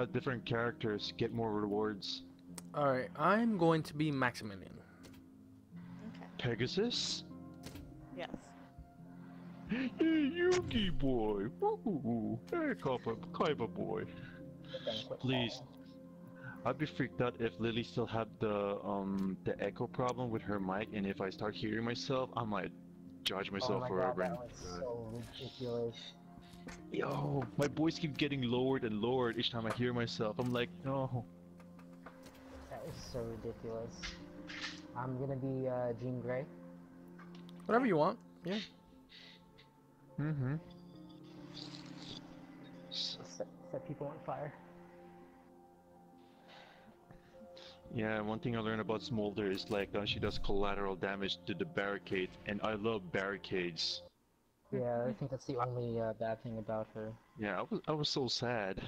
uh, different characters get more rewards. Alright, I'm going to be Maximilian. Okay. Pegasus? Yes. Hey, Yugi boy! Woo! Hey, Kaiba, Kaiba boy! Please. I'd be freaked out if Lily still had the um the echo problem with her mic, and if I start hearing myself, I might judge myself Oh my forever. god, that was so ridiculous. Yo, my voice keeps getting lowered and lowered each time I hear myself. I'm like, no. That is so ridiculous. I'm gonna be uh, Jean Grey. Whatever you want. Yeah. Mm-hmm. Set, set people on fire. Yeah, one thing I learned about Smolder is like uh, she does collateral damage to the barricade, and I love barricades. Yeah, I think that's the only uh, bad thing about her. Yeah, I was I was so sad.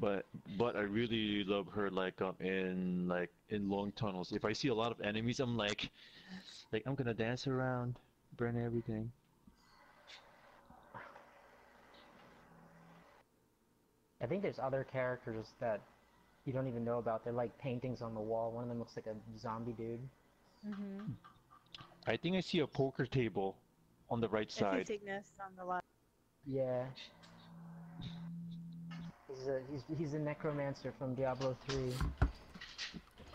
But but I really love her like um in like in long tunnels. If I see a lot of enemies, I'm like like I'm gonna dance around, burn everything. I think there's other characters that you don't even know about. They're like paintings on the wall. One of them looks like a zombie dude. Mm-hmm. I think I see a poker table on the right side. Cygnus on the left. Yeah. He's a he's he's a necromancer from Diablo 3.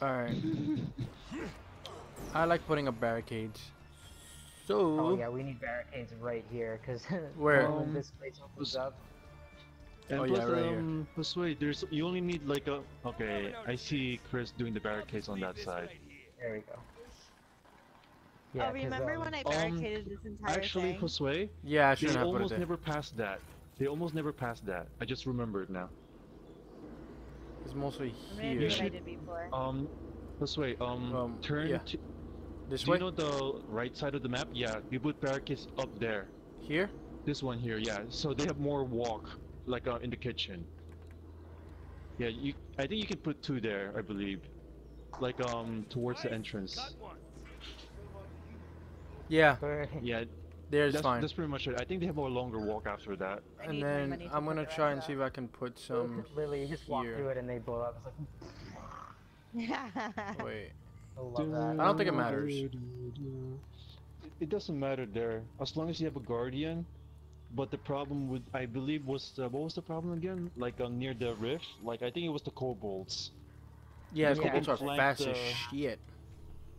Alright. I like putting up barricades. So, Oh yeah, we need barricades right here because Where? This place opens up. And Oh, plus, yeah, right um, plus wait, there's you only need like a okay. I see Chris doing the barricades on that side. There we go. oh, remember um, when I um, barricaded this entire Actually, thing? Josue, yeah, I they shouldn't have put it almost never passed that. They almost never passed that. I just remembered now. It's mostly I'm gonna do here. what I should- Um, Josue, um, Um, turn yeah. to. This Do way? you know the right side of the map? Yeah, you put barricades up there. Here? This one here, yeah. So they have more walk, like uh, in the kitchen. Yeah, you. I think you can put two there. I believe, like um towards the entrance. Yeah, Yeah, there's that's, fine. that's pretty much it. I think they have a longer walk after that. And then I'm gonna try and see if I can put some Lily, you just walk here. through it and they blow up. It's like, up. Wait. I love that. I don't think it matters. It, it doesn't matter there, as long as you have a guardian. But the problem with, I believe, was the, what was the problem again? Like uh, near the rift. Like I think it was the kobolds. Yeah, Yeah, kobolds are flank fast as shit.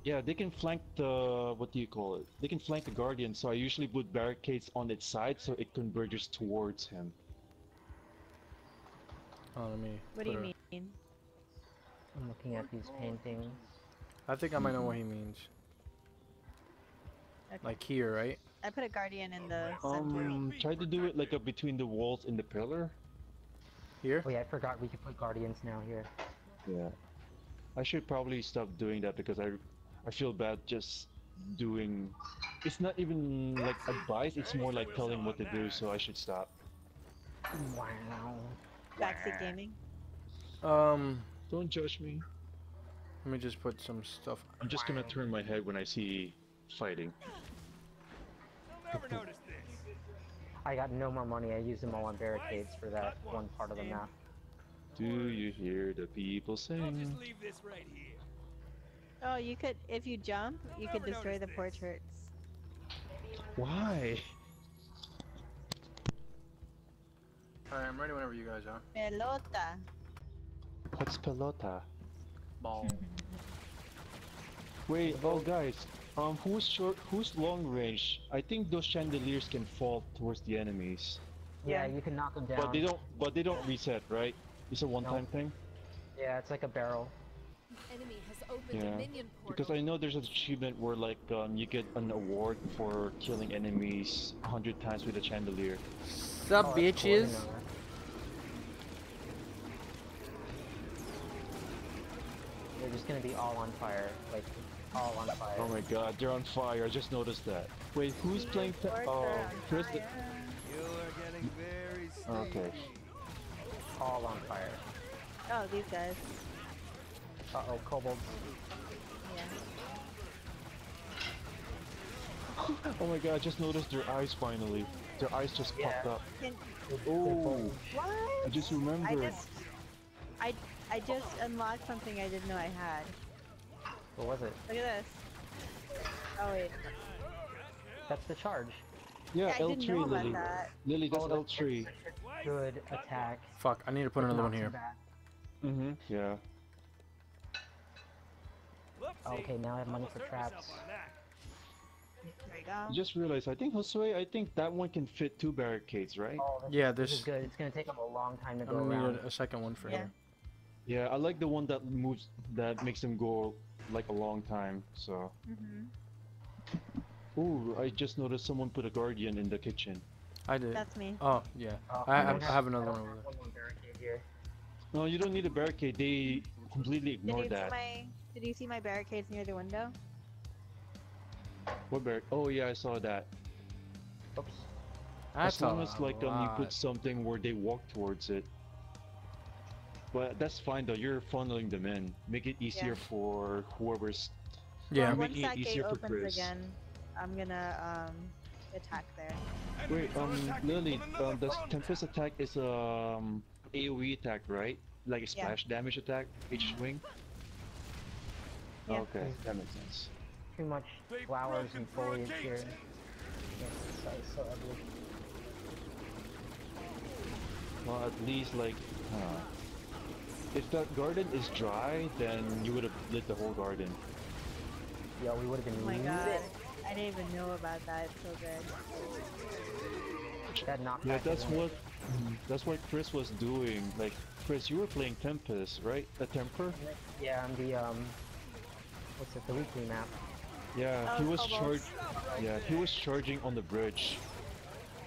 Yeah, they can flank the what do you call it? They can flank the guardian. So I usually put barricades on its side so it converges towards him. Oh, let me. what do you a- mean? I'm looking at these paintings. I think I might know what he means. Okay. Like here, right? I put a guardian in the center. Um, try to do it like uh, between the walls and the pillar. Here? Oh yeah, I forgot we could put guardians now here. Yeah. I should probably stop doing that because I I feel bad just doing it's not even like advice, it's more like telling what to do, so I should stop. Wow. Backseat gaming. Um, Don't judge me. let me just put some stuff. I'm just gonna turn my head when I see fighting. I got no more money. I used them all on barricades for that one part of the map. Do you hear the people sing? Oh, you could, if you jump, you could destroy the portraits. Why? Alright, I'm ready whenever you guys are. Pelota. What's pelota? Ball. Wait, oh guys, um, who's short, who's long range? I think those chandeliers can fall towards the enemies, Yeah, Yeah. you can knock them down. but they don't, but they don't reset, right? It's a one-time thing. Yeah, it's like a barrel. Enemy has opened Yeah, a minion portal. Because I know there's an achievement where like um you get an award for killing enemies a hundred times with a chandelier. Sup, Oh, that's cool, I didn't bitches? They're just gonna be all on fire, like all on fire. Oh my god, they're on fire! I just noticed that. Wait, who's playing? Te- Portrait oh, on Chris. fire. Okay. All on fire. Oh, these guys. Uh oh, kobolds. Yeah. Oh my god, I just noticed their eyes finally. Their eyes just popped up. Can, Oh, what? I just remembered. I just, I, I just unlocked something I didn't know I had. What was it? Look at this. Oh wait, That's the charge. Yeah, I L3, Lily. that. Lily, that's Oh, L3. Good attack. Fuck, I need to put another one here. Mm-hmm. Yeah. Okay, now I have money for traps. There you go. I just realized, I think Josue, I think that one can fit two barricades, right? Oh, this, Yeah, this this. is good. It's gonna take him a long time to I'm go gonna need a, a second one for Yeah. him. Yeah, I like the one that moves, that makes them go like a long time, so. hmm Ooh, I just noticed someone put a guardian in the kitchen. I did. That's me. Oh yeah. Oh, I- don't I have another I one over have one barricade here. No, you don't need a barricade, they completely Did ignore you that. see my? Did you see my barricades near the window? What barric- Oh yeah, I saw that. Oops. That's as long as like um, you put something where they walk towards it. But that's fine though, you're funneling them in. Make it easier for whoever's Yeah. Well, Making once it that gate easier for opens Chris. again, I'm gonna um attack there. Wait, um, Lily, um, the Tempest attack is um AoE attack, right? Like a Yeah. splash damage attack, each swing? Yeah. Okay, that makes sense. Too much flowers and foliage here. Yeah, it's so, it's so ugly. Well, at least like, huh. If that garden is dry, then you would have lit the whole garden. Yeah, we would have been Oh my lit. god. I didn't even know about that. It's so good. That knockback. Yeah, that's in it. what, that's what Chris was doing. Like, Chris, you were playing Tempest, right? The Temper? Yeah, on the um, what's it? The weekly map. Yeah, Oh, he was Kobolds. charged. Yeah, he was charging on the bridge.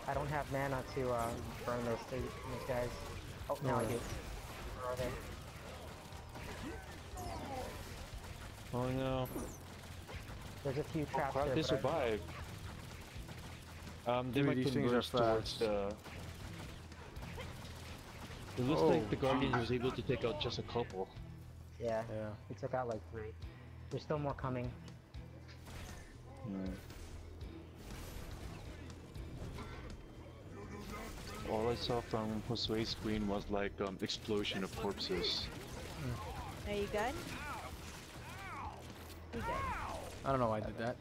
I don't have mana to uh, burn those three those guys. Oh, now I do. Where are they? Oh no. There's a few traps How there. did they but I- survive? Um, they Dude, might these things are converge towards fast. the. It looks Oh, like the Guardian was able to take out just a couple. Yeah, Yeah. we took out like three. There's still more coming. Hmm. All I saw from Josue's screen was like um, explosion of corpses. Are you good? You good? I don't know why I did that.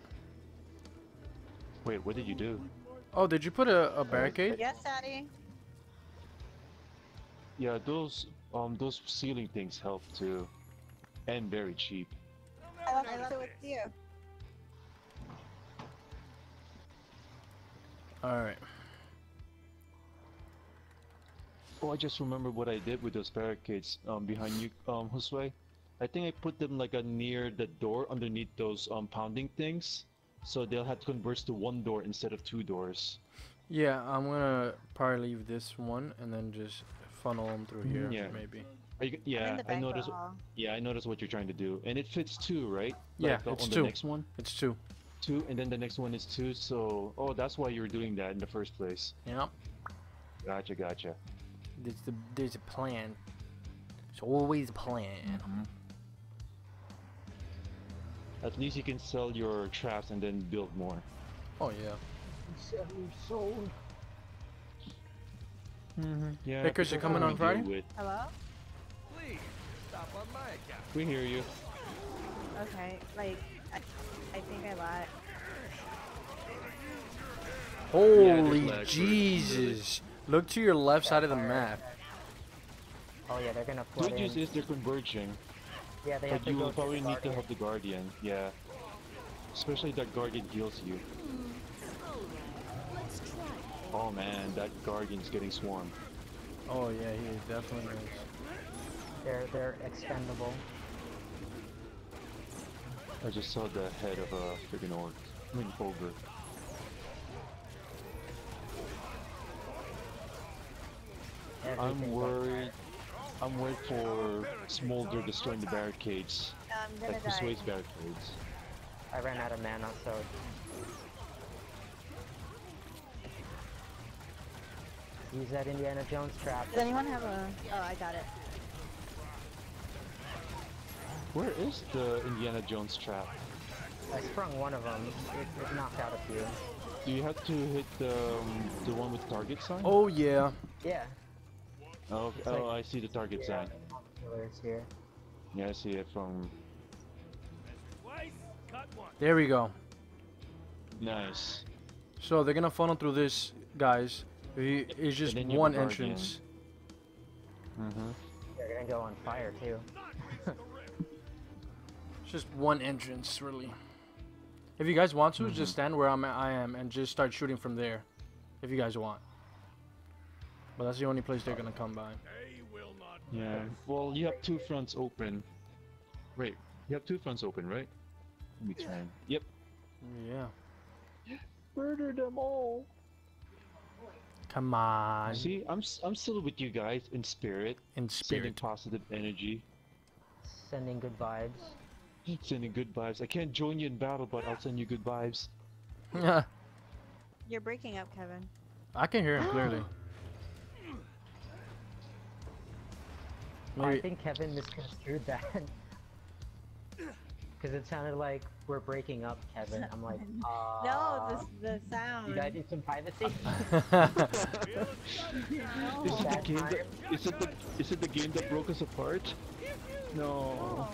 Wait, what did you do? Oh, did you put a, a barricade? Yes, Daddy. Yeah, those um those ceiling things help too, and very cheap. I left it with you. Alright. Oh, I just remember what I did with those barricades um, behind you, um, Josue. I think I put them like uh, near the door underneath those um, pounding things, so they'll have to convert to one door instead of two doors. Yeah, I'm gonna probably leave this one and then just funnel them through here, Yeah. maybe. Are you, yeah, I banquet noticed. hall. Yeah, I noticed what you're trying to do, and it fits two, right? Yeah, Like, uh, it's on two. the next one, It's two. two, and then the next one is two. So, oh, that's why you were doing that in the first place. Yeah. Gotcha, gotcha. There's the there's a plan. It's always a plan. At least you can sell your traps and then build more. Oh yeah. sold. Mm-hmm. Yeah. Hey, Chris, you that's coming what on we Friday? deal with. Hello? We hear you. Okay, like, I, I think I lied. Holy lag, but- Jesus! Look to your left side of the map. Oh yeah, they're gonna flood Good in. news is they're converging, yeah, they have but to you go will probably the need to guardian. help the guardian. Yeah. Especially that guardian heals you. Oh man, that guardian's getting swarmed. Oh yeah, he is definitely is. They're they're expendable. I just saw the head of a freaking orc. I mean, ogre. I'm worried. I'm waiting for Smolder destroying the barricades, I'm gonna like die. Josue's barricades. I ran out of mana, so use that Indiana Jones trap. Does anyone have a? Oh, I got it. Where is the Indiana Jones trap? I sprung one of them. It, it knocked out a few. Do you have to hit the um, the one with target sign? Oh yeah. Yeah. Oh, it's oh, like- I see the target yeah, sign. on here. Yeah, I see it from. There we go. Nice. So they're gonna funnel through this, guys. It's just then you have one entrance. Mm-hmm. They're gonna go on fire too. It's just one entrance, really. If you guys want to, Mm-hmm. just stand where I'm I am and just start shooting from there. If you guys want. But that's the only place they're gonna come by. Yeah. Well, you have two fronts open. Wait, you have two fronts open, right? Let me try. and- Yep. Yeah. Murder them all. Come on. See, I'm s- I'm still with you guys in spirit, In sending spirit. positive energy, Sending good vibes. sending good vibes. I can't join you in battle, but I'll send you good vibes. Yeah. You're breaking up, Kevin. I can hear him clearly. I think Kevin misconstrued that. Because it sounded like we're breaking up, Kevin. I'm like, uh, No, this the sound. You gotta do some privacy. Is it the game that time. is it the is it the game that broke us apart? No.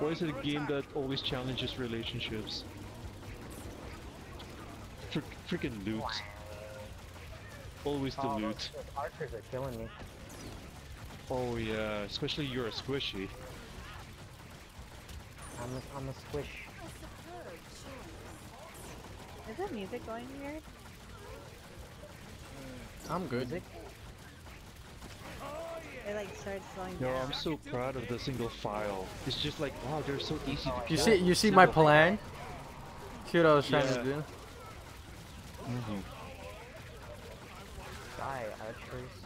Or is it a game that always challenges relationships? Fr freaking loot. Always the Oh, those, loot. those archers are killing me. Oh yeah, especially you're a squishy. I'm a, I'm a squish. Is the music going weird? I'm good. Music? It like started slowing No, down. I'm so proud of the single file. It's just like wow, they're so easy to You see, you see my plan. See what I was trying Yeah. to do? Mhm. Die, archers.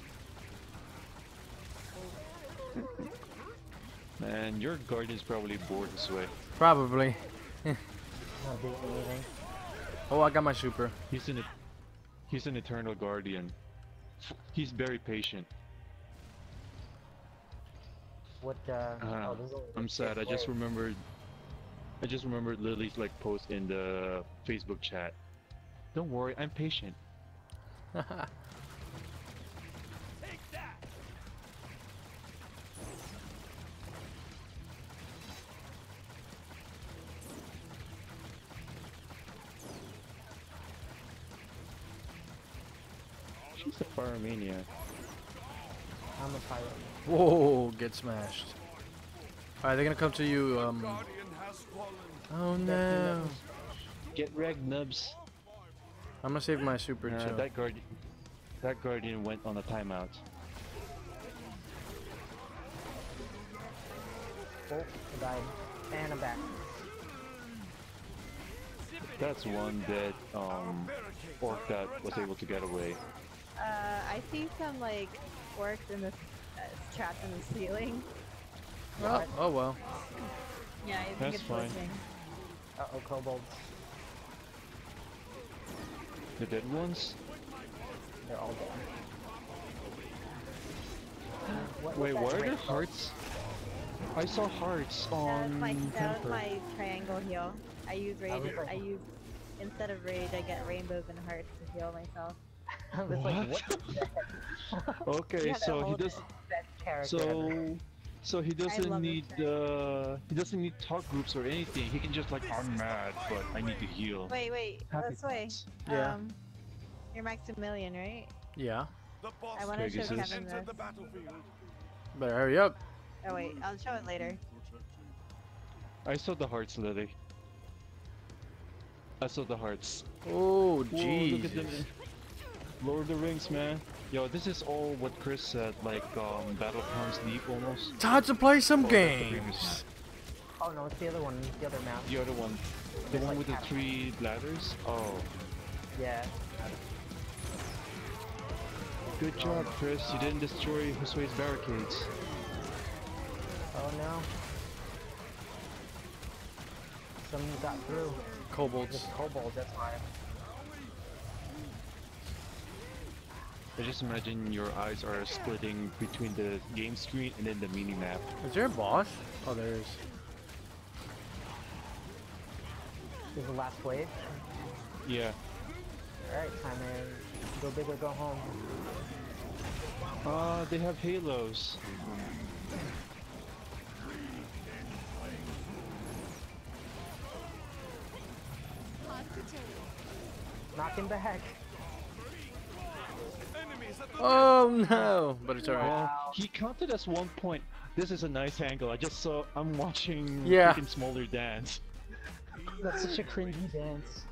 Man, your guardian's probably bored this way. Probably. Not doing anything. Oh, I got my super. He's an he's an eternal guardian. He's very patient. What, uh, Uh, oh, this I'm six sad. I just remembered. I just remembered Lily's like post in the Facebook chat. Don't worry, I'm patient. She's a pyromaniac. I'm a pirate. Whoa, get smashed. Alright, they're gonna come to you, um... Oh no. Get wrecked, nubs. I'm gonna save my super Uh, too. that guardian, that guardian went on a timeout. Oh, I died. And I'm back. That's one that um orc that was able to get away. Uh, I see some like orcs in the uh, trapped in the ceiling. Oh, oh well. Yeah, I think That's it's fine. glitching. Uh-oh, kobolds. The dead ones? They're all dead. What, Wait, what's why that are there red bow? hearts? I saw hearts That was on my that was my triangle heal. I use rage. I use instead of rage, I get rainbows and hearts to heal myself. I was like, What? what the heck? Okay, You have to so he does. it. Best character ever. So, so he doesn't need guy. uh he doesn't need talk groups or anything. He can just like I'm mad, but I need to heal. Wait, wait, Happy this way. Yeah. Um, you're Maximilian, right? Yeah. The boss I want to show Pegasus. Kevin this. the battlefield. Better hurry up. Oh wait, I'll show it later. I saw the hearts, Lily. I saw the hearts. Oh, Whoa, look at them. jeez. Lord of the Rings, man. Yo, this is all what Chris said, like um, Battlegrounds deep almost. Time to play some Oh, that's the previous games. Oh no, it's the other one, the other map. The other one, the There's, one like, with the half- three ladders. Oh, Yeah. good job, Chris. You didn't destroy Josue's barricades. Oh no. Someone got through. Kobolds. Just kobolds, that's why. I just imagine your eyes are splitting between the game screen and then the mini map. Is there a boss? Oh, there is. This is the last wave. Yeah. Alright, time to go big or go home. Uh, they have halos. Knock him back. Oh no! But it's alright. Well, he counted as one point. This is a nice angle. I just saw. I'm watching Yeah. freaking Smolder dance. That's such a cringy dance.